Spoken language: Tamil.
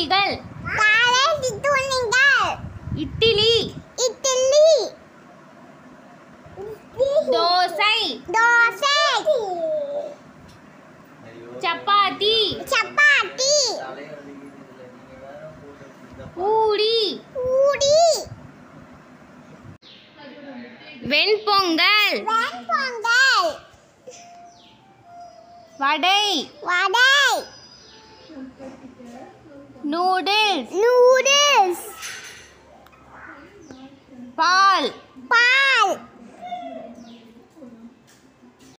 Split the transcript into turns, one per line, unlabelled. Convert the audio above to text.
சிற்றுண்டிகள்
காலை சிற்றுண்டிகள்
இட்லி.
இட்லி.
தோசை.
தோசை.
சப்பாத்தி.
சப்பாத்தி.
பூரி.
பூரி.
வெண்பொங்கல்.
வெண்பொங்கல்.
வடை.
வடை.
நூடுல்ஸ்
நூடுல்ஸ்
பால்